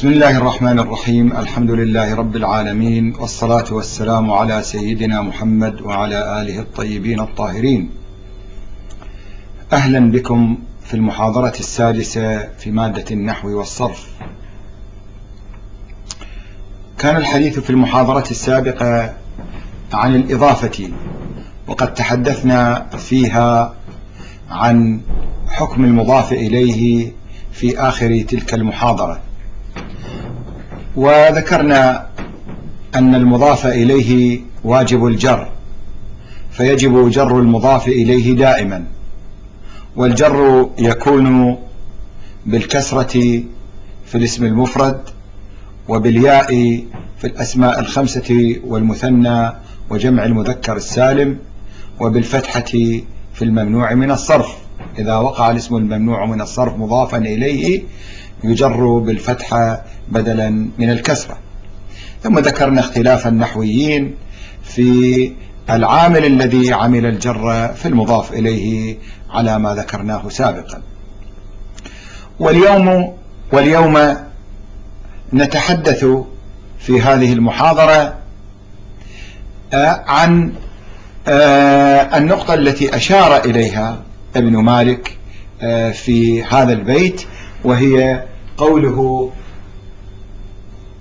بسم الله الرحمن الرحيم. الحمد لله رب العالمين والصلاة والسلام على سيدنا محمد وعلى آله الطيبين الطاهرين. أهلا بكم في المحاضرة السادسة في مادة النحو والصرف. كان الحديث في المحاضرة السابقة عن الإضافة وقد تحدثنا فيها عن حكم المضاف إليه في آخر تلك المحاضرة. وذكرنا أن المضاف إليه واجب الجر فيجب جر المضاف إليه دائما والجر يكون بالكسرة في الاسم المفرد وبالياء في الأسماء الخمسة والمثنى وجمع المذكر السالم وبالفتحة في الممنوع من الصرف. إذا وقع الاسم الممنوع من الصرف مضافا إليه يجر بالفتحة بدلا من الكسرة. ثم ذكرنا اختلاف النحويين في العامل الذي عمل الجر في المضاف إليه على ما ذكرناه سابقا. واليوم واليوم نتحدث في هذه المحاضرة عن النقطة التي أشار إليها ابن مالك في هذا البيت وهي قوله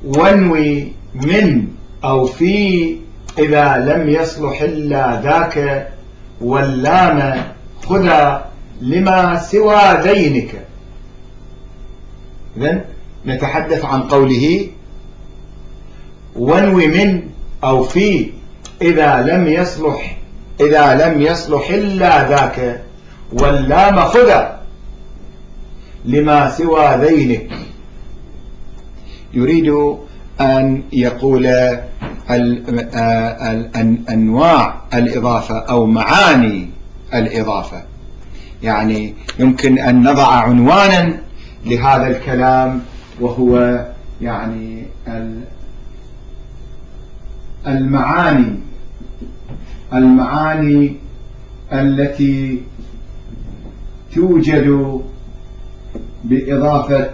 وانوي من أو في إذا لم يصلح إلا ذاك واللام خذا لما سوى دينك. إذن نتحدث عن قوله وانوي من أو في إذا لم يصلح إذا لم يصلح إلا ذاك واللام خذا لما سوى ذينك يريد أن يقول أنواع الإضافة أو معاني الإضافة. يعني يمكن أن نضع عنوانا لهذا الكلام وهو يعني المعاني المعاني التي توجد بإضافة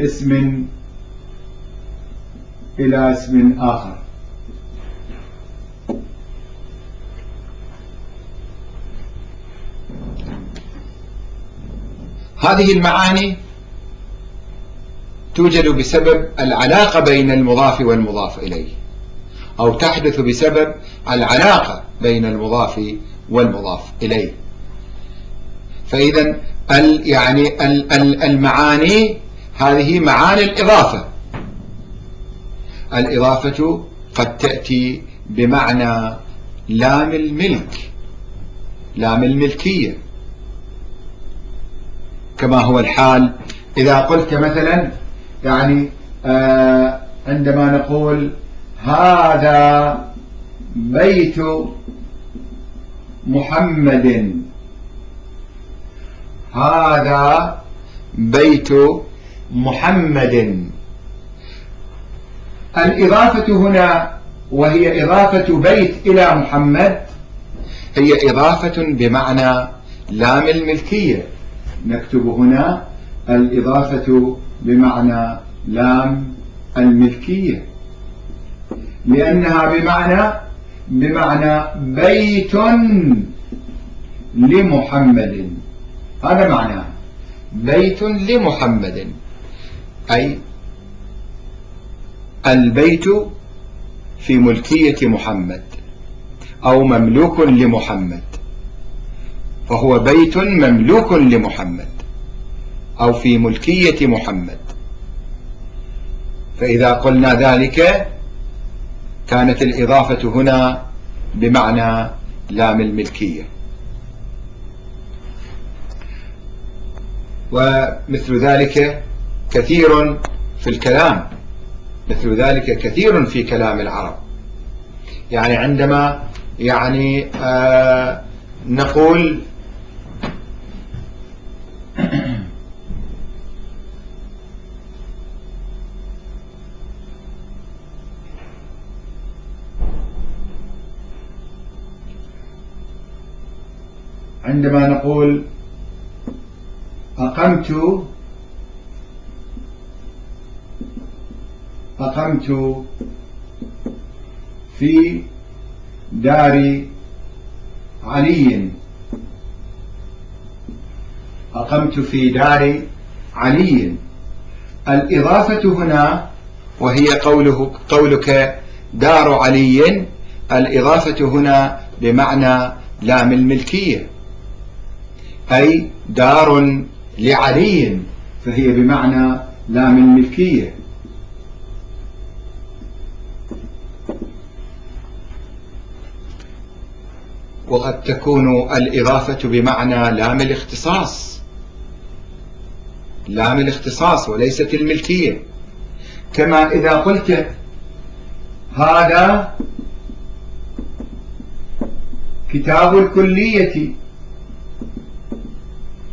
اسم إلى اسم آخر. هذه المعاني توجد بسبب العلاقة بين المضاف والمضاف إليه أو تحدث بسبب العلاقة بين المضاف والمضاف إليه. فإذا يعني المعاني هذه معاني الإضافة. الإضافة قد تأتي بمعنى لام الملك لام الملكية. كما هو الحال إذا قلت مثلا يعني آه عندما نقول هذا بيت محمد هذا بيت محمد. الإضافة هنا وهي إضافة بيت إلى محمد هي إضافة بمعنى لام الملكية. نكتب هنا الإضافة بمعنى لام الملكية لأنها بمعنى بمعنى بيت لمحمد. هذا معناه بيت لمحمد. أي البيت في ملكية محمد أو مملوك لمحمد فهو بيت مملوك لمحمد أو في ملكية محمد. فإذا قلنا ذلك كانت الإضافة هنا بمعنى لام الملكية. ومثل ذلك كثير في الكلام مثل ذلك كثير في كلام العرب. يعني عندما يعني آه نقول عندما نقول أقمت أقمت في دار علي. أقمت في دار علي. الإضافة هنا وهي قوله قولك دار علي. الإضافة هنا بمعنى لام الملكية. أي دار لعلي. فهي بمعنى لام الملكية. وقد تكون الإضافة بمعنى لام الاختصاص. لام الاختصاص وليست الملكية. كما إذا قلت هذا كتاب الكلية.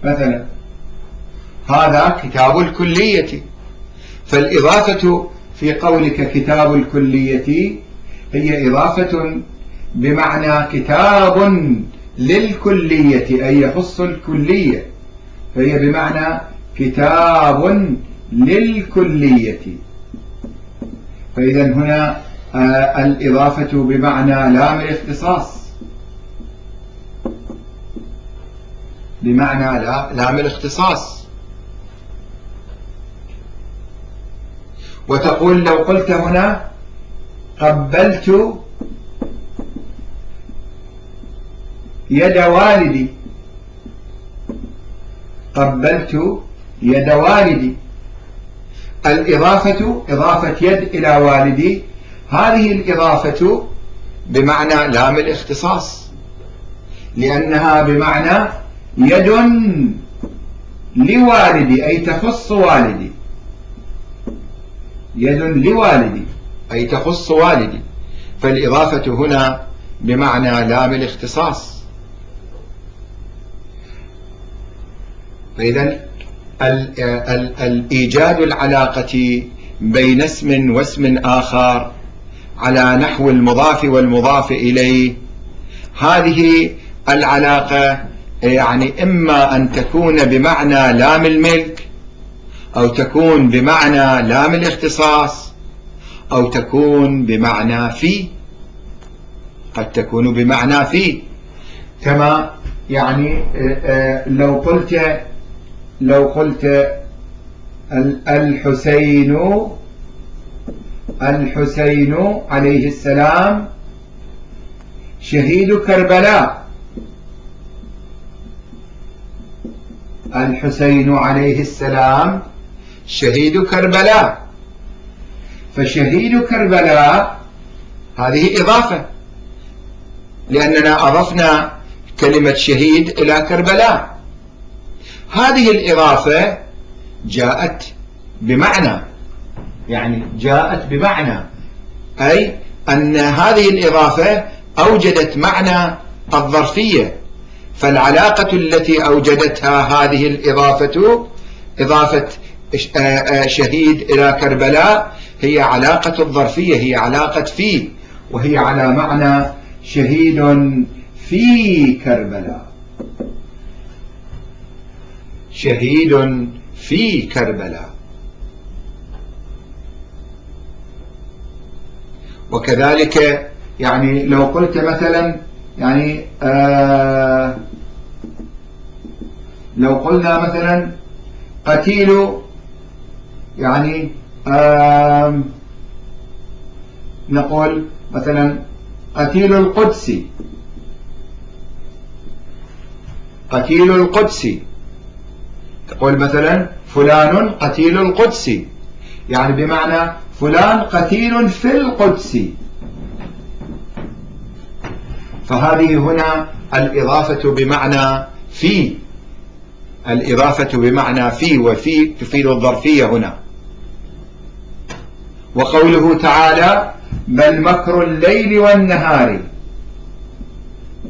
مثلا هذا كتاب الكلية. فالإضافة في قولك كتاب الكلية هي إضافة بمعنى كتاب للكلية أي يخص الكلية. فهي بمعنى كتاب للكلية. فإذا هنا آه، الإضافة بمعنى لام الاختصاص. بمعنى لام الاختصاص. وتقول لو قلت هنا قبلت يد والدي. قبلت يد والدي. الإضافة إضافة يد إلى والدي. هذه الإضافة بمعنى لام الاختصاص. لأنها بمعنى يد لوالدي أي تخص والدي. يد لوالدي أي تخص والدي. فالإضافة هنا بمعنى لام الاختصاص. فإذا الإيجاد العلاقة بين اسم واسم آخر على نحو المضاف والمضاف إليه. هذه العلاقة يعني إما أن تكون بمعنى لام الملك أو تكون بمعنى لام الاختصاص أو تكون بمعنى في. قد تكون بمعنى في. كما يعني آه، آه، لو قلت لو قلت الحسين الحسين عليه السلام شهيد كربلاء. الحسين عليه السلام شهيد كربلاء. فشهيد كربلاء هذه إضافة لأننا أضفنا كلمة شهيد إلى كربلاء. هذه الإضافة جاءت بمعنى يعني جاءت بمعنى أي أن هذه الإضافة أوجدت معنى الظرفية. فالعلاقة التي أوجدتها هذه الإضافة إضافة شهيد إلى كربلاء هي علاقة الظرفية هي علاقة في وهي على معنى شهيد في كربلاء. شهيد في كربلاء. وكذلك يعني لو قلت مثلا يعني آه لو قلنا مثلا قتيل يعني آه نقول مثلا قتيل القدسي قتيل القدسي. تقول مثلا فلان قتيل القدسي. يعني بمعنى فلان قتيل في القدس. فهذه هنا الإضافة بمعنى في. الإضافة بمعنى في وفي تفيد الظرفية هنا. وقوله تعالى بل مكر الليل والنهار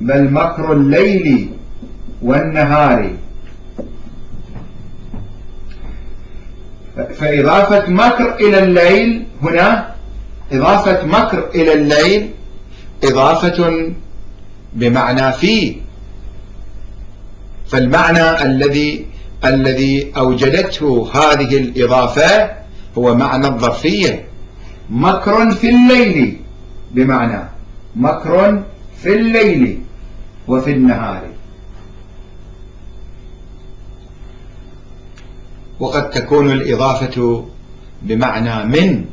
بل مكر الليل والنهار. فإضافة مكر إلى الليل هنا إضافة مكر إلى الليل إضافة بمعنى في فالمعنى الذي الذي أوجدته هذه الإضافة هو معنى الظرفية. مكر في الليل بمعنى مكر في الليل وفي النهار. وقد تكون الإضافة بمعنى من.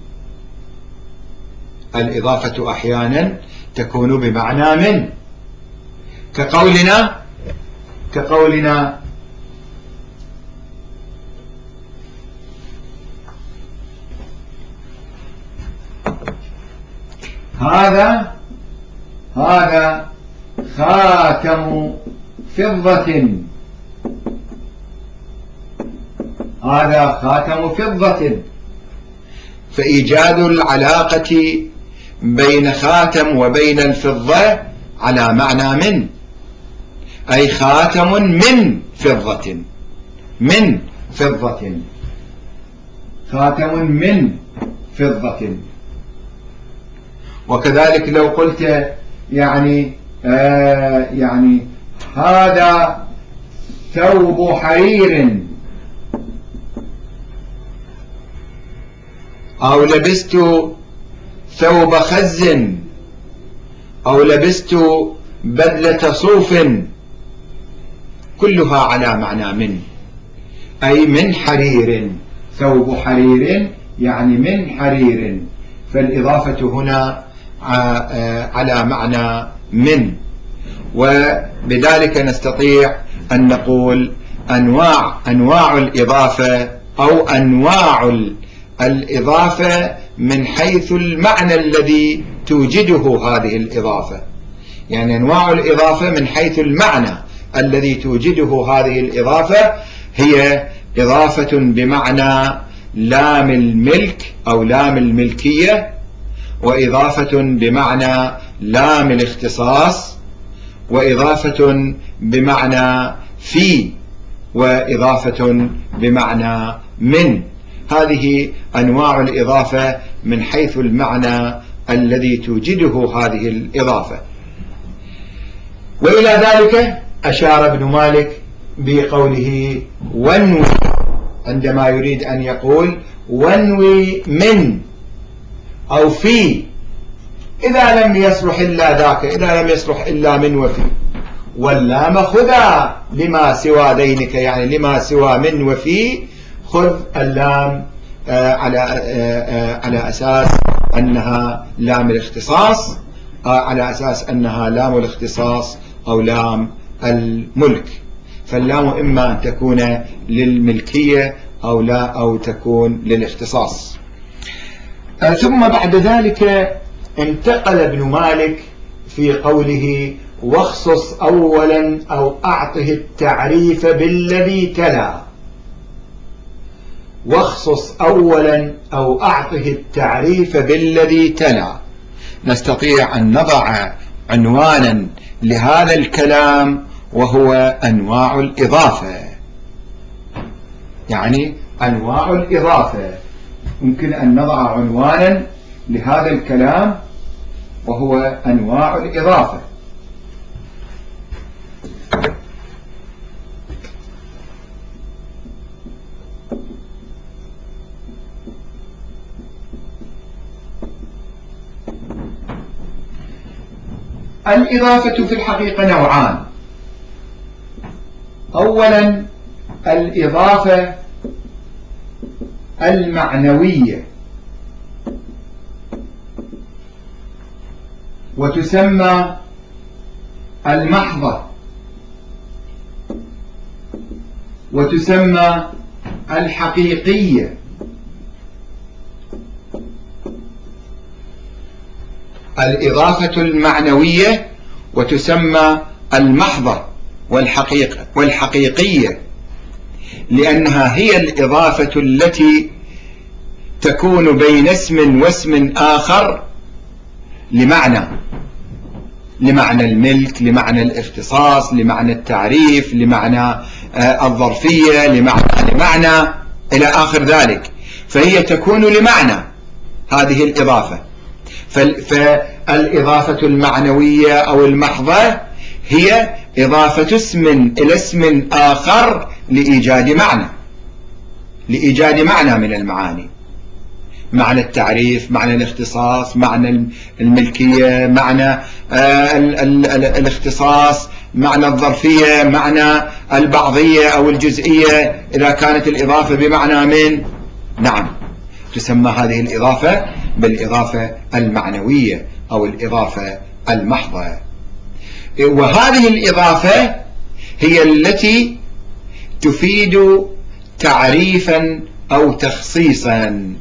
الإضافة أحيانا تكون بمعنى من. كقولنا كقولنا هذا هذا خاتم فضة. هذا خاتم فضة فإيجاد العلاقة بين خاتم وبين الفضة على معنى من أي خاتم من فضة من فضة. خاتم من فضة. وكذلك لو قلت يعني آه يعني هذا ثوب حرير. أو لبست ثوب خز أو لبست بدلة صوف كلها على معنى من أي من حرير ثوب حرير يعني من حرير. فالإضافة هنا على معنى من. وبذلك نستطيع أن نقول أنواع أنواع الإضافة أو أنواع الإضافة من حيث المعنى الذي توجده هذه الإضافة. يعني أنواع الإضافة من حيث المعنى الذي توجده هذه الإضافة هي إضافة بمعنى لام الملك أو لام الملكية وإضافة بمعنى لام الاختصاص وإضافة بمعنى في وإضافة بمعنى من. هذه أنواع الإضافة من حيث المعنى الذي توجده هذه الإضافة. وإلى ذلك أشار ابن مالك بقوله ونوي عندما يريد أن يقول ونوي من أو في إذا لم يصلح إلا ذاك إذا لم يصلح إلا من وفي. واللام خذا لما سوى دينك يعني لما سوى من وفي خذ اللام آه، على آه، آه، على أساس أنها لام الاختصاص على أساس أنها لام الاختصاص أو لام الملك. فاللام إما أن تكون للملكية أو لا أو تكون للاختصاص. ثم بعد ذلك انتقل ابن مالك في قوله واخصص أولا أو أعطه التعريف بالذي تلا. واخصص أولا أو أعطه التعريف بالذي تلا نستطيع أن نضع عنوانا لهذا الكلام وهو أنواع الإضافة. يعني أنواع الإضافة. يمكن أن نضع عنوانا لهذا الكلام وهو أنواع الإضافة. الإضافة في الحقيقة نوعان. أولا الإضافة المعنوية. وتسمى المحضة. وتسمى الحقيقية. الإضافة المعنوية وتسمى المحضة والحقيقة والحقيقية لأنها هي الإضافة التي تكون بين اسم واسم آخر لمعنى لمعنى الملك لمعنى الاختصاص لمعنى التعريف لمعنى آه، الظرفية لمعنى لمعنى إلى آخر ذلك. فهي تكون لمعنى هذه الإضافة. فالإضافة المعنوية أو المحضة هي إضافة اسم إلى اسم آخر لإيجاد معنى لإيجاد معنى من المعاني. معنى التعريف معنى الاختصاص معنى الملكية معنى آه، الاختصاص معنى الظرفية معنى البعضية أو الجزئية. إذا كانت الإضافة بمعنى من؟ نعم. تسمى هذه الإضافة بالإضافة المعنوية أو الإضافة المحضة. وهذه الإضافة هي التي تفيد تعريفا أو تخصيصا.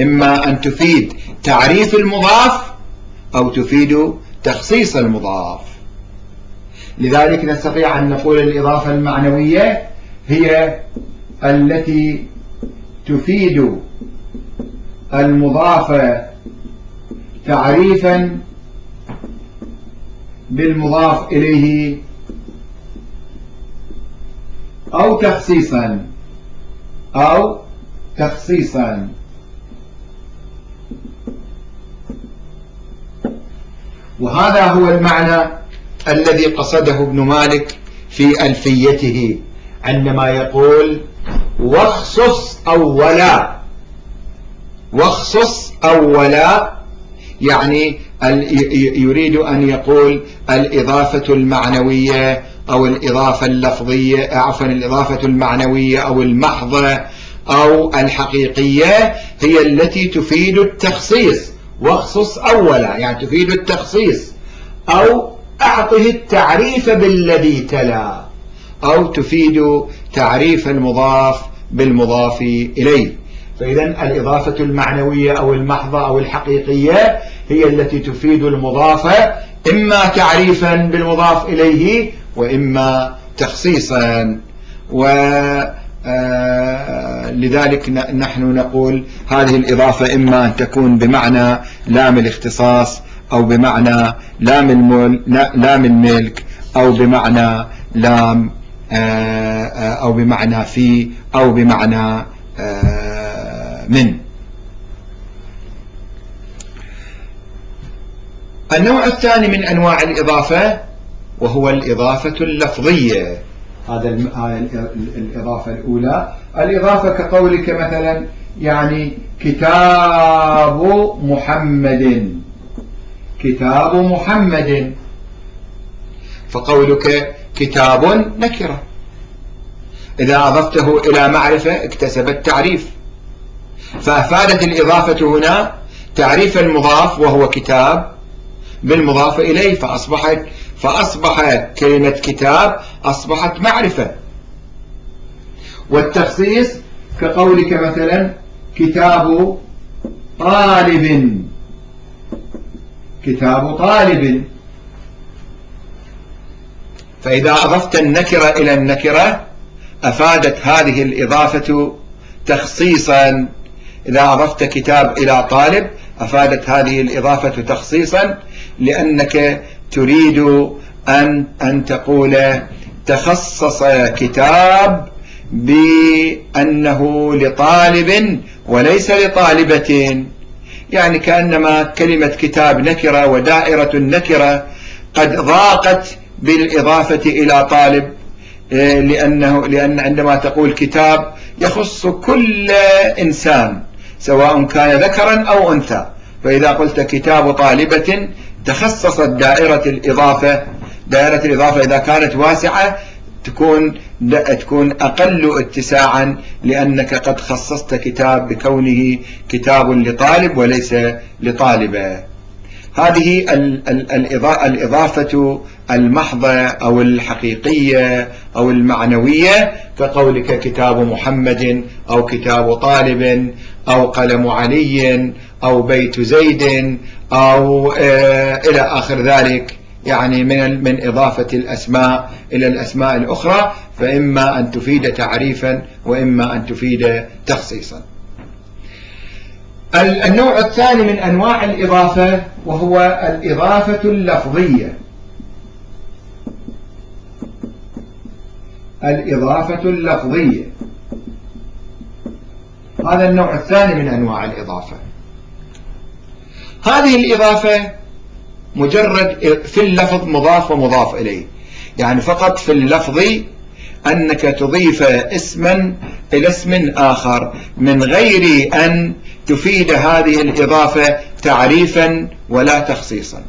إما أن تفيد تعريف المضاف أو تفيد تخصيص المضاف. لذلك نستطيع أن نقول الإضافة المعنوية هي التي تفيد المضاف تعريفا بالمضاف إليه أو تخصيصا أو تخصيصا. وهذا هو المعنى الذي قصده ابن مالك في ألفيته عندما يقول واخصص أولا واخصص أولا يعني يريد أن يقول الإضافة المعنوية أو الإضافة اللفظية عفوا الإضافة المعنوية أو المحضة أو الحقيقية هي التي تفيد التخصيص. واخصص أولا يعني تفيد التخصيص. أو أعطه التعريف بالذي تلا. أو تفيد تعريف المضاف بالمضاف إليه. فإذا الإضافة المعنوية أو المحضة أو الحقيقية هي التي تفيد المضافة إما تعريفا بالمضاف إليه وإما تخصيصا. و آه، نحن نقول هذه الإضافة إما أن تكون بمعنى لام الاختصاص أو بمعنى لام المل لام الملك أو بمعنى لام آه، آه، أو بمعنى في أو بمعنى من. النوع الثاني من أنواع الإضافة وهو الإضافة اللفظية. هذا الإضافة الأولى. الإضافة كقولك مثلا يعني كتاب محمد. كتاب محمد. فقولك كتاب نكرة. إذا أضفته إلى معرفة اكتسبت تعريف فأفادت الإضافة هنا تعريف المضاف وهو كتاب بالمضاف إليه فأصبحت فأصبح كلمة كتاب أصبحت معرفة. والتخصيص كقولك مثلا كتاب طالب. كتاب طالب. فإذا أضفت النكرة إلى النكرة أفادت هذه الإضافة تخصيصا إذا أضفت كتاب إلى طالب أفادت هذه الإضافة تخصيصا لأنك تريد أن, أن تقول تخصص كتاب بأنه لطالب وليس لطالبة. يعني كأنما كلمة كتاب نكرة ودائرة النكرة قد ضاقت بالإضافة إلى طالب إيه، لأنه لأن عندما تقول كتاب يخص كل إنسان. سواء كان ذكرا أو أنثى. فإذا قلت كتاب طالبة تخصصت دائرة الإضافة. دائرة الإضافة إذا كانت واسعة تكون تكون أقل اتساعا لأنك قد خصصت كتاب بكونه كتاب لطالب وليس لطالبة. هذه الإضافة المحضة أو الحقيقية أو المعنوية كقولك كتاب محمد أو كتاب طالب أو قلم علي أو بيت زيد أو آه، إلى آخر ذلك. يعني من من إضافة الأسماء إلى الأسماء الأخرى فإما أن تفيد تعريفا وإما أن تفيد تخصيصا. النوع الثاني من أنواع الإضافة وهو الإضافة اللفظية. الإضافة اللفظية. هذا النوع الثاني من أنواع الإضافة. هذه الإضافة مجرد في اللفظ مضاف ومضاف إليه. يعني فقط في اللفظ أنك تضيف اسما إلى اسم آخر من غير أن تفيد هذه الإضافة تعريفا ولا تخصيصا.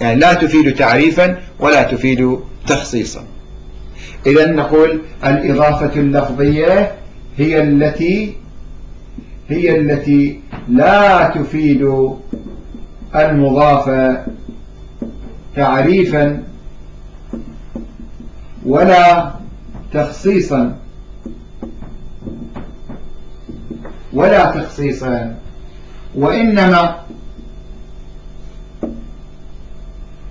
يعني لا تفيد تعريفا ولا تفيد تخصيصا. إذا نقول الإضافة اللفظية هي التي هي التي لا تفيد المضاف تعريفا ولا تخصيصا. ولا تخصيصا. وإنما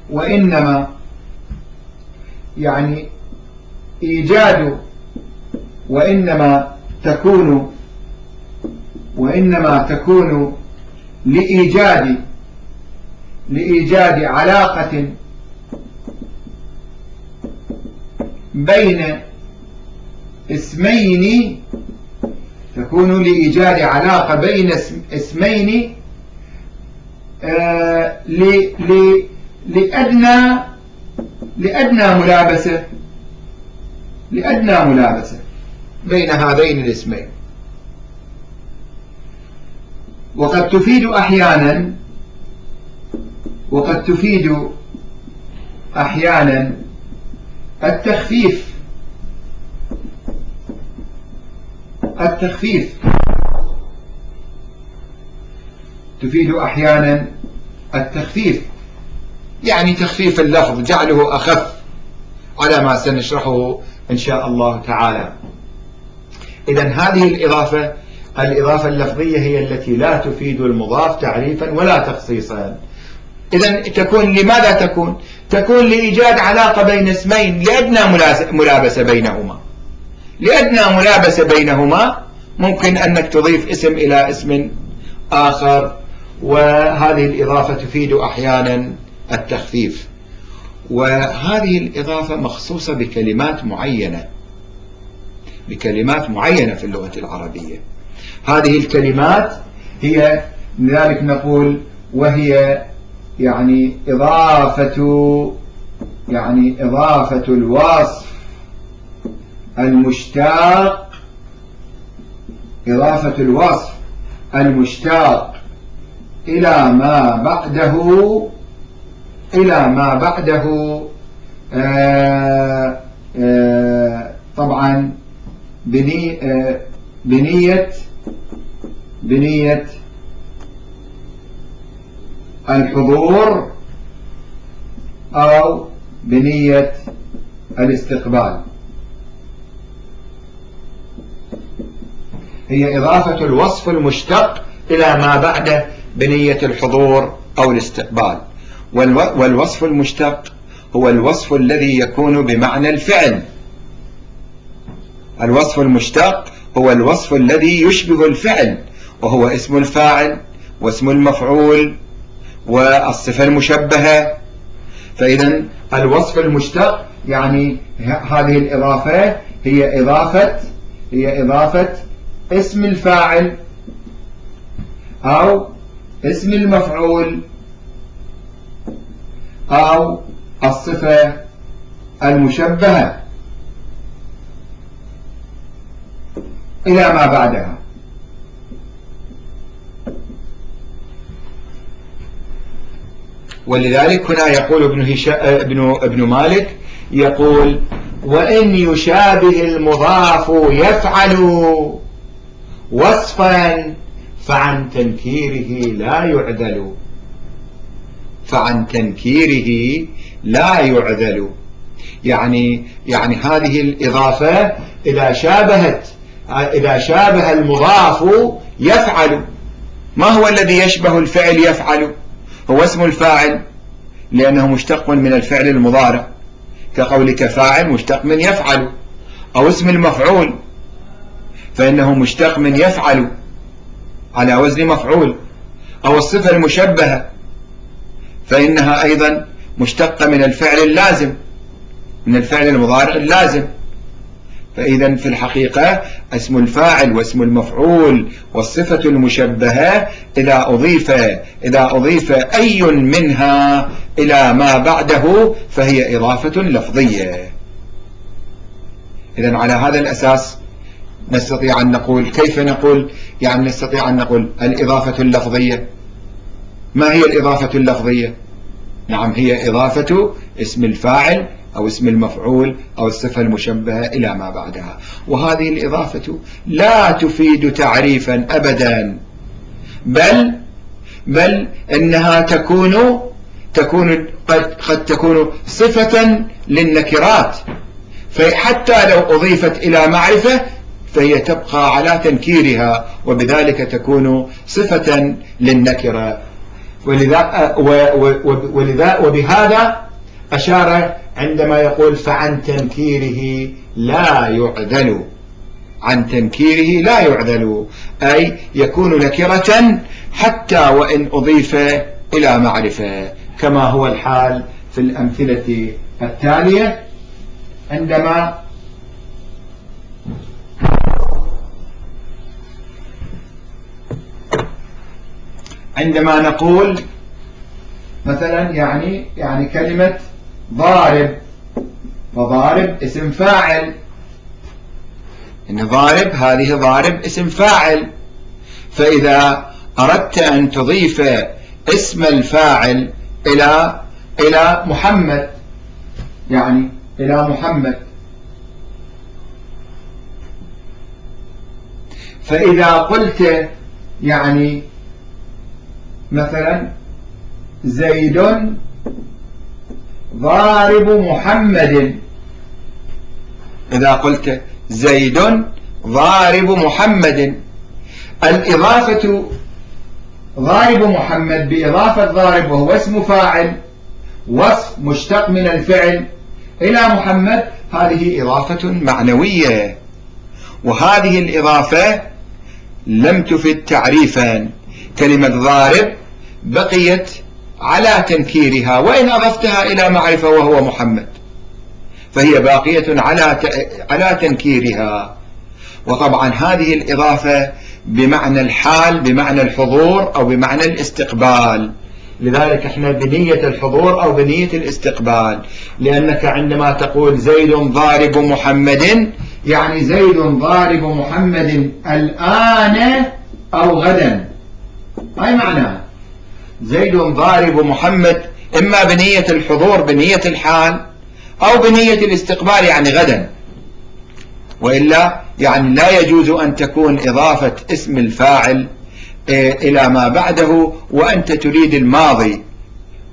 وإنما يعني إيجاد وإنما تكون وإنما تكون لإيجاد لإيجاد علاقة بين اسمين تكون لإيجاد علاقة بين اسمين آه لأدنى لأدنى ملابسة. لأدنى ملابسة بين هذين الاسمين. وقد تفيد أحيانا وقد تفيد أحيانا التخفيف التخفيف. تفيد أحيانا التخفيف. يعني تخفيف اللفظ جعله أخف على ما سنشرحه إن شاء الله تعالى. إذا هذه الإضافة الإضافة اللفظية هي التي لا تفيد المضاف تعريفا ولا تخصيصا. إذا تكون لماذا تكون؟ تكون لإيجاد علاقة بين اسمين لأدنى ملابسة بينهما. لأدنى ملابسة بينهما ممكن أنك تضيف اسم إلى اسم آخر وهذه الإضافة تفيد أحيانا التخفيف. وهذه الإضافة مخصوصة بكلمات معينة بكلمات معينة في اللغة العربية. هذه الكلمات هي لذلك نقول وهي يعني إضافة يعني إضافة الوصف المشتاق إضافة الوصف المشتاق إلى ما بعده إلى ما بعده. آه، آه، طبعا بني آه، بنية بنية الحضور أو بنية الاستقبال. هي إضافة الوصف المشتق إلى ما بعد بنية الحضور أو الاستقبال. والوصف المشتق هو الوصف الذي يكون بمعنى الفعل. الوصف المشتق هو الوصف الذي يشبه الفعل وهو اسم الفاعل واسم المفعول والصفة المشبهة. فإذا الوصف المشتق يعني هذه الإضافة هي إضافة هي إضافة اسم الفاعل أو اسم المفعول. أو الصفة المشبهة. إلى ما بعدها. ولذلك هنا يقول ابن, هشا ابن, ابن مالك يقول وإن يشابه المضاف يفعل وصفا فعن تنكيره لا يعدل. فعن تنكيره لا يعدل يعني يعني هذه الإضافة إذا شابهت إذا شابه المضاف يفعل. ما هو الذي يشبه الفعل يفعل؟ هو اسم الفاعل لأنه مشتق من الفعل المضارع. كقولك فاعل مشتق من يفعل أو اسم المفعول فإنه مشتق من يفعل على وزن مفعول أو الصفة المشبهة. فإنها أيضا مشتقة من الفعل اللازم من الفعل المضارع اللازم. فإذا في الحقيقة اسم الفاعل واسم المفعول والصفة المشبهة إذا أضيف إذا أضيف أي منها إلى ما بعده فهي إضافة لفظية. إذا على هذا الأساس نستطيع أن نقول كيف نقول؟ يعني نستطيع أن نقول الإضافة اللفظية. ما هي الإضافة اللفظية؟ نعم هي إضافة اسم الفاعل أو اسم المفعول أو الصفة المشبهة إلى ما بعدها. وهذه الإضافة لا تفيد تعريفا أبدا بل بل إنها تكون تكون قد, قد تكون صفة للنكرات. فحتى لو أضيفت إلى معرفة فهي تبقى على تنكيرها وبذلك تكون صفة للنكرة. ولذا, ولذا وبهذا أشار عندما يقول فعن تنكيره لا يعدل. عن تنكيره لا يعدل. أي يكون نكرة حتى وإن أضيف إلى معرفة. كما هو الحال في الأمثلة التالية عندما عندما نقول مثلا يعني يعني كلمة ضارب وضارب اسم فاعل. إن ضارب هذه ضارب اسم فاعل. فإذا أردت أن تضيف اسم الفاعل إلى إلى محمد يعني إلى محمد. فإذا قلت يعني مثلا زيد ضارب محمد. إذا قلت زيد ضارب محمد. الإضافة ضارب محمد بإضافة ضارب وهو اسم فاعل وصف مشتق من الفعل إلى محمد هذه إضافة معنوية. وهذه الإضافة لم تفد تعريفا. كلمة ضارب بقيت على تنكيرها وإن أضفتها إلى معرفة وهو محمد. فهي باقية على على تنكيرها. وطبعا هذه الإضافة بمعنى الحال بمعنى الحضور أو بمعنى الاستقبال. لذلك إحنا بنية الحضور أو بنية الاستقبال. لأنك عندما تقول زيد ضارب محمد يعني زيد ضارب محمد الآن أو غدا. أي معنى زيد ضارب محمد إما بنية الحضور بنية الحال أو بنية الاستقبال يعني غدا. وإلا يعني لا يجوز أن تكون إضافة اسم الفاعل آه، إلى ما بعده وأنت تريد الماضي.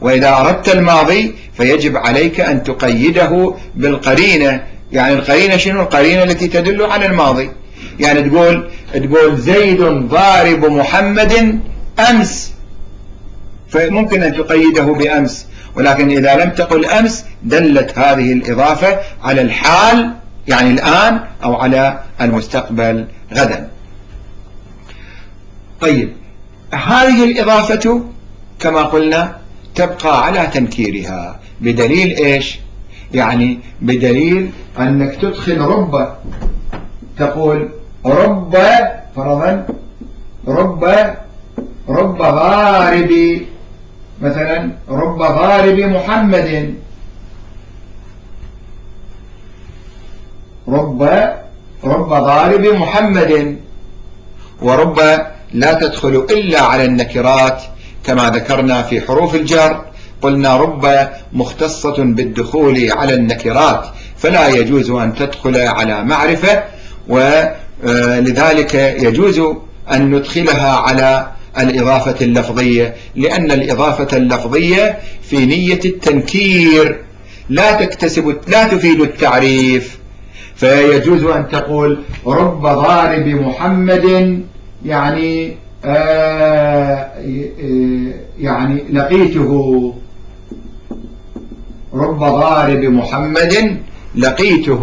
وإذا أردت الماضي فيجب عليك أن تقيده بالقرينة. يعني القرينة شنو؟ القرينة التي تدل على الماضي. يعني تقول تقول زيد ضارب محمد أمس. فممكن أن تقيده بأمس. ولكن إذا لم تقل أمس دلت هذه الإضافة على الحال يعني الآن أو على المستقبل غدا. طيب هذه الإضافة كما قلنا تبقى على تنكيرها. بدليل إيش؟ يعني بدليل أنك تدخل رب. تقول رب فرضا رب رب غارب. مثلا رب غارب محمد. رب رب ضارب محمد. ورب لا تدخل إلا على النكرات كما ذكرنا في حروف الجر. قلنا رب مختصة بالدخول على النكرات فلا يجوز أن تدخل على معرفة ولذلك يجوز أن ندخلها على الإضافة اللفظية لأن الإضافة اللفظية في نية التنكير. لا تكتسب لا تفيد التعريف. فيجوز أن تقول رب ضارب محمد يعني آه يعني لقيته. رب ضارب محمد لقيته.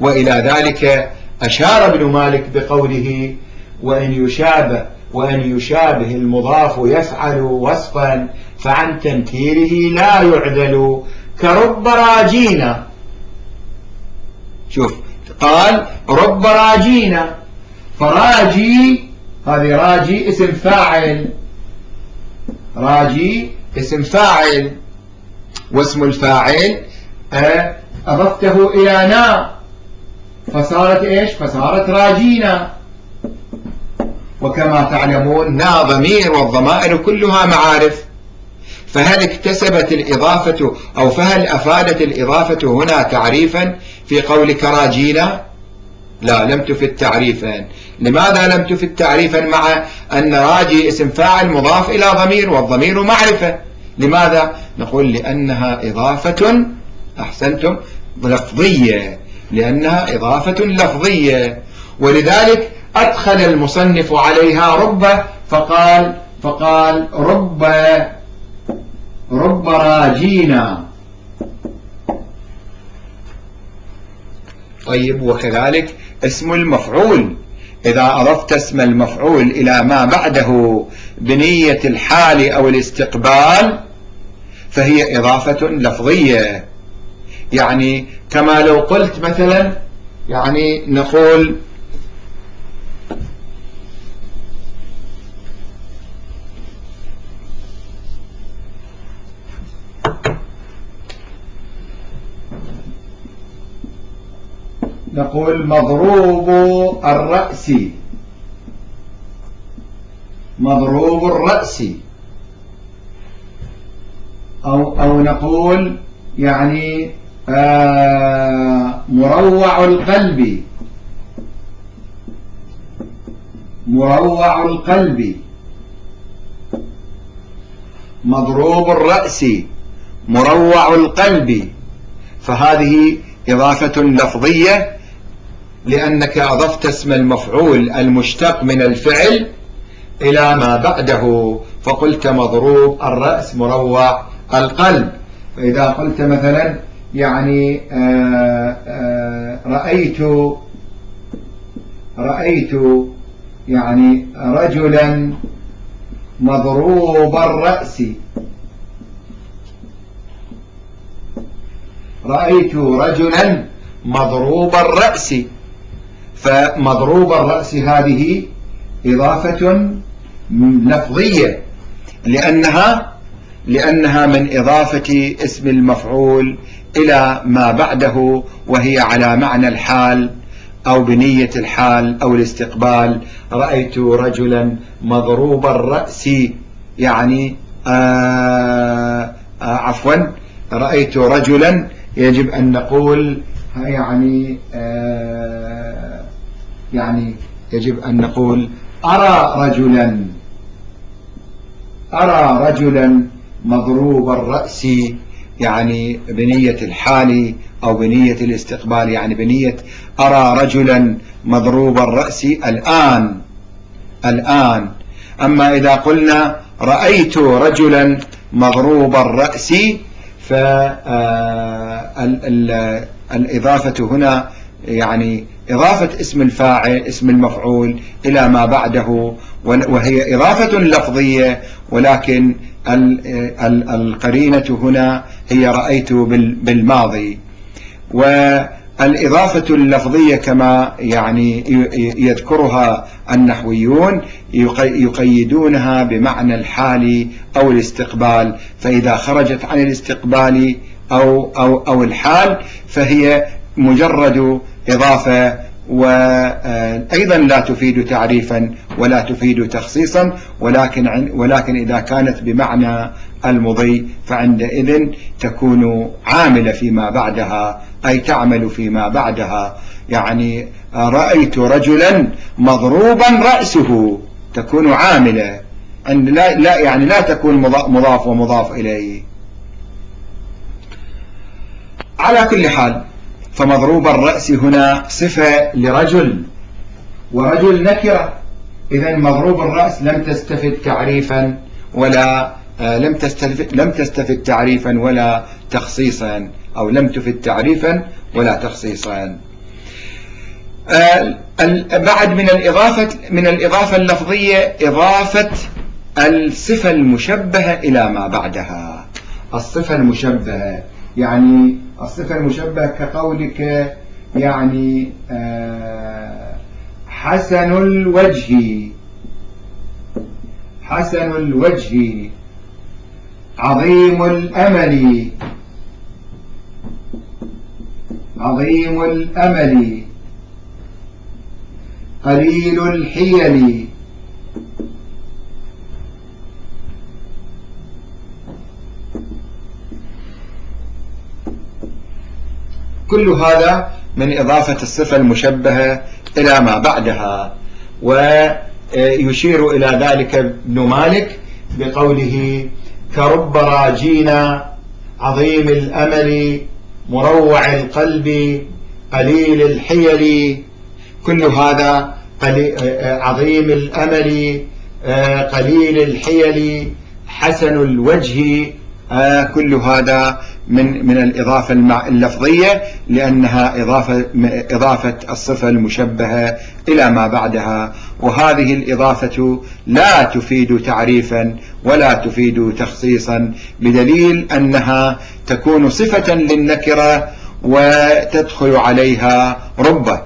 وإلى ذلك أشار ابن مالك بقوله وإن يشابه وأن يشابه المضاف يفعل وصفا فعن تنكيره لا يعدل. كرب راجينا. شوف قال رب راجينا. فراجي هذه راجي اسم فاعل. راجي اسم فاعل. واسم الفاعل أضفته إلى نا. فصارت إيش؟ فصارت راجينا. وكما تعلمون نا ضمير والضمائر كلها معارف. فهل اكتسبت الإضافة أو فهل أفادت الإضافة هنا تعريفا في قول كراجينا لا لم تفد تعريفا. لماذا لم تفد تعريفا مع أن راجي اسم فاعل مضاف إلى ضمير والضمير معرفة؟ لماذا؟ نقول لأنها إضافة أحسنتم لفظية لأنها إضافة لفظية. ولذلك أدخل المصنف عليها رب فقال فقال رب رب راجينا. طيب وكذلك اسم المفعول. إذا أضفت اسم المفعول إلى ما بعده بنية الحال أو الاستقبال فهي إضافة لفظية. يعني كما لو قلت مثلا يعني نقول نقول مضروب الرأس. مضروب الرأس. أو, أو نقول يعني آه مروع القلب. مروع القلب. مضروب الرأس. مروع القلب. فهذه إضافة لفظية لأنك أضفت اسم المفعول المشتق من الفعل إلى ما بعده. فقلت مضروب الرأس مروع القلب. فإذا قلت مثلا يعني آآ آآ رأيت رأيت يعني رجلا مضروب الرأس. رأيت رجلا مضروب الرأس. فمضروب الرأس هذه إضافة لفظية. لأنها لأنها من إضافة اسم المفعول إلى ما بعده وهي على معنى الحال أو بنية الحال أو الاستقبال. رأيت رجلا مضروب الرأس يعني آآ آآ عفوا رأيت رجلا يجب أن نقول يعني يعني يجب أن نقول أرى رجلا أرى رجلا مضروب الرأس يعني بنية الحال أو بنية الاستقبال يعني بنية أرى رجلا مضروب الرأس الآن الآن. أما إذا قلنا رأيت رجلا مضروب الرأس فالإضافة هنا يعني إضافة اسم الفاعل اسم المفعول إلى ما بعده وهي إضافة لفظية ولكن القرينة هنا هي رأيت بالماضي. والإضافة اللفظية كما يعني يذكرها النحويون يقيدونها بمعنى الحال أو الاستقبال. فإذا خرجت عن الاستقبال أو, أو, أو الحال فهي مجرد إضافة وأيضا لا تفيد تعريفا ولا تفيد تخصيصا ولكن ولكن إذا كانت بمعنى المضي فعندئذ تكون عاملة فيما بعدها أي تعمل فيما بعدها. يعني رأيت رجلا مضروبا رأسه تكون عاملة لا, لا يعني لا تكون مضاف ومضاف إليه. على كل حال فمضروب الرأس هنا صفة لرجل ورجل نكرة. إذا مضروب الرأس لم تستفد تعريفا ولا آه، لم تستفد لم تستفد تعريفا ولا تخصيصا أو لم تفد تعريفا ولا تخصيصا. آه، بعد من الإضافة من الإضافة اللفظية إضافة الصفة المشبهة إلى ما بعدها. الصفة المشبهة يعني الصفة المشبهة كقولك يعني آه، حسن الوجه. حسن الوجه. عظيم الأمل. عظيم الأمل. قليل الحيل. كل هذا من إضافة الصفة المشبهة إلى ما بعدها ويشير إلى ذلك ابن مالك بقوله كرب راجينا عظيم الأمل مروع القلب قليل الحيل كل هذا عظيم الأمل قليل الحيل حسن الوجه كل هذا من من الإضافة اللفظية لأنها إضافة إضافة الصفة المشبهة إلى ما بعدها. وهذه الإضافة لا تفيد تعريفا ولا تفيد تخصيصا بدليل أنها تكون صفة للنكرة وتدخل عليها ربة.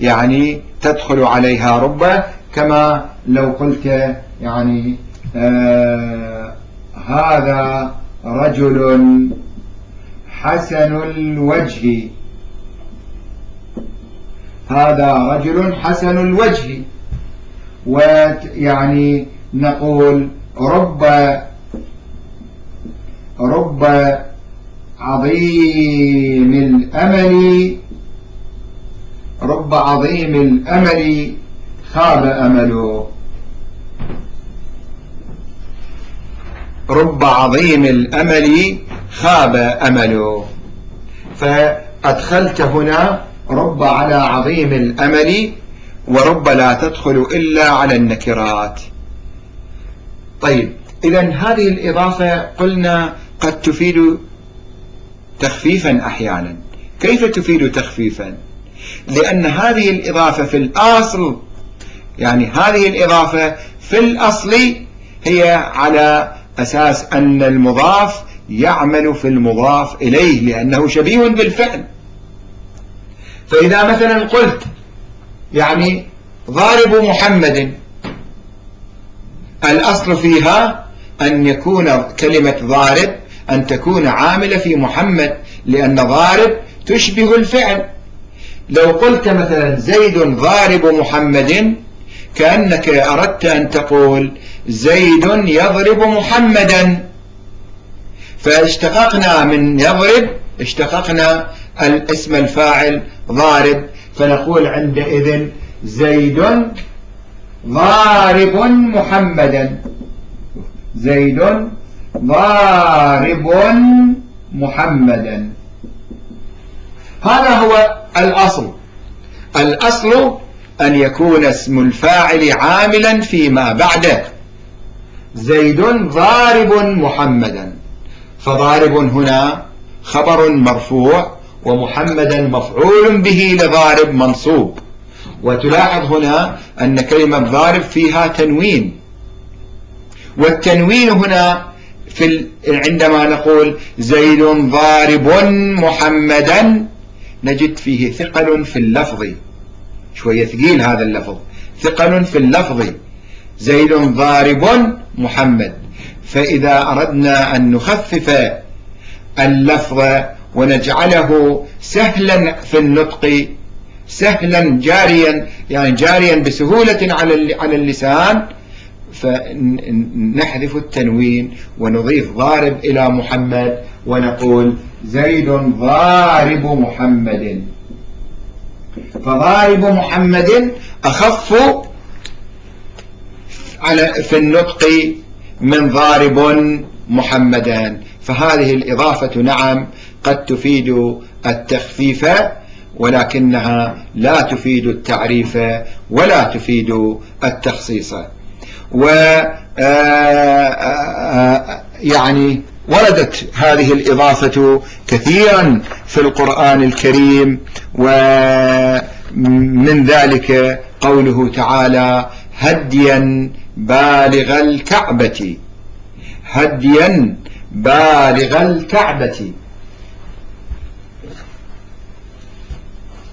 يعني تدخل عليها ربة كما لو قلت يعني آه هذا رجل حسن الوجه. هذا رجل حسن الوجه. ويعني نقول رب رب عظيم الأمل. رب عظيم الأمل. خاب أمله. رب عظيم الأمل خاب أمله. فأدخلت هنا رب على عظيم الأمل ورب لا تدخل إلا على النكرات. طيب إذا هذه الإضافة قلنا قد تفيد تخفيفا أحيانا. كيف تفيد تخفيفا؟ لأن هذه الإضافة في الأصل يعني هذه الإضافة في الأصل هي على أساس أن المضاف يعمل في المضاف إليه لأنه شبيه بالفعل. فإذا مثلا قلت يعني ضارب محمد الأصل فيها أن يكون كلمة ضارب أن تكون عاملة في محمد لأن ضارب تشبه الفعل. لو قلت مثلا زيد ضارب محمد كأنك أردت أن تقول زيد يضرب محمدا. فاشتققنا من يضرب اشتققنا الاسم الفاعل ضارب. فنقول عندئذ زيد ضارب محمدا. زيد ضارب محمدا. هذا هو الأصل. الأصل أن يكون اسم الفاعل عاملا فيما بعده. زيد ضارب محمدا. فضارب هنا خبر مرفوع ومحمدا مفعول به لضارب منصوب. وتلاحظ هنا أن كلمة ضارب فيها تنوين. والتنوين هنا في عندما نقول زيد ضارب محمدا نجد فيه ثقل في اللفظ. شوية ثقيل هذا اللفظ. ثقل في اللفظ. زيد ضارب محمد. فإذا أردنا أن نخفف اللفظ ونجعله سهلا في النطق سهلا جاريا يعني جاريا بسهولة على اللسان فنحذف التنوين ونضيف ضارب إلى محمد ونقول زيد ضارب محمد. فضارب محمد أخف على في النطق من ضارب محمدا فهذه الإضافة نعم قد تفيد التخفيف ولكنها لا تفيد التعريف ولا تفيد التخصيص. و آه، آه، يعني وردت هذه الإضافة كثيرا في القرآن الكريم ومن ذلك قوله تعالى هديا بالغ الكعبة. هديا بالغ الكعبة.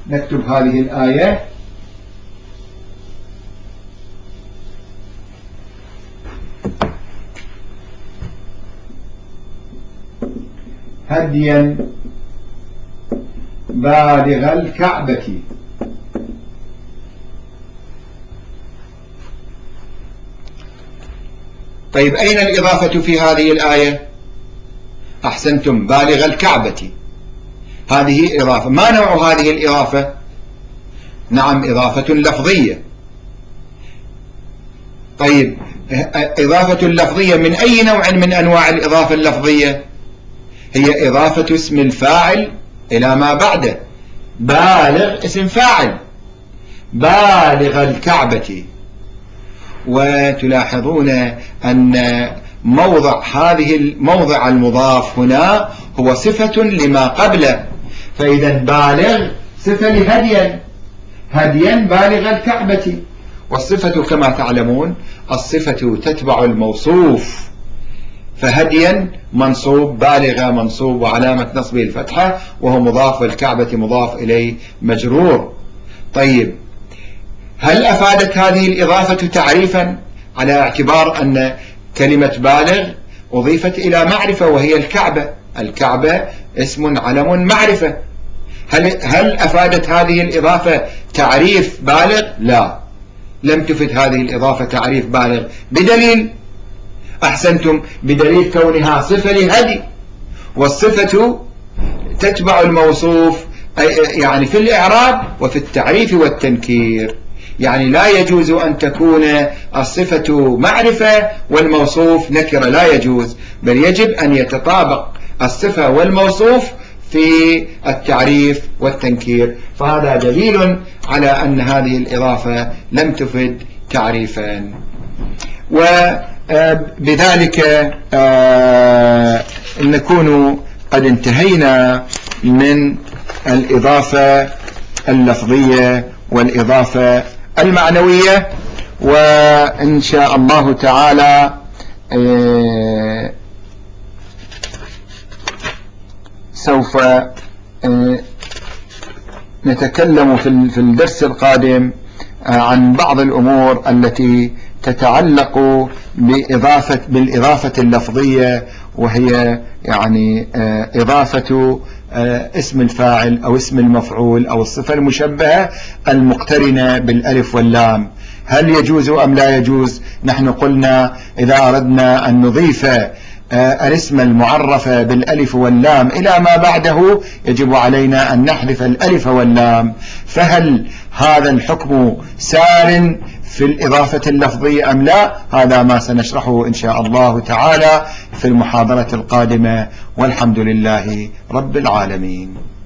نكتب هذه الآية. هديا بالغ الكعبة. طيب أين الإضافة في هذه الآية؟ أحسنتم بالغ الكعبة. هذه إضافة. ما نوع هذه الإضافة؟ نعم إضافة لفظية. طيب إضافة لفظية من أي نوع من أنواع الإضافة اللفظية؟ هي إضافة اسم الفاعل إلى ما بعده. بالغ اسم فاعل. بالغ الكعبة. وتلاحظون أن موضع هذه الموضع المضاف هنا هو صفة لما قبله فإذا بالغ صفة لهديا. هديا بالغ الكعبة. والصفة كما تعلمون الصفة تتبع الموصوف. فهديا منصوب بالغ منصوب وعلامة نصبه الفتحة وهو مضاف والكعبة مضاف إليه مجرور. طيب هل أفادت هذه الإضافة تعريفا على اعتبار أن كلمة بالغ أضيفت إلى معرفة وهي الكعبة؟ الكعبة اسم علم معرفة. هل, هل أفادت هذه الإضافة تعريف بالغ؟ لا. لم تفد هذه الإضافة تعريف بالغ بدليل. أحسنتم بدليل كونها صفة لهدي. والصفة تتبع الموصوف يعني في الإعراب وفي التعريف والتنكير. يعني لا يجوز أن تكون الصفة معرفة والموصوف نكرة لا يجوز بل يجب أن يتطابق الصفة والموصوف في التعريف والتنكير. فهذا دليل على أن هذه الإضافة لم تفد تعريفا. وبذلك آه، نكون قد انتهينا من الإضافة اللفظية والإضافة المعنوية وإن شاء الله تعالى آه، سوف آه، نتكلم في الدرس القادم آه، عن بعض الأمور التي تتعلق بإضافة بالإضافة اللفظية وهي يعني إضافة اسم الفاعل أو اسم المفعول أو الصفة المشبهة المقترنة بالألف واللام. هل يجوز أم لا يجوز؟ نحن قلنا إذا أردنا أن نضيف آه، الاسم المعرف بالألف واللام إلى ما بعده يجب علينا أن نحذف الألف واللام. فهل هذا الحكم سار في الإضافة اللفظية أم لا هذا ما سنشرحه إن شاء الله تعالى في المحاضرة القادمة. والحمد لله رب العالمين.